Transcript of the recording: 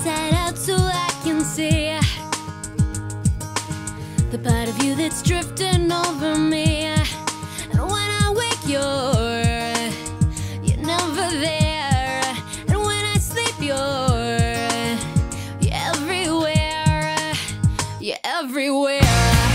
inside out so I can see The part of you that's drifting over me. And when I wake you're, you're never there. And when I sleep you're, you're everywhere. You're everywhere.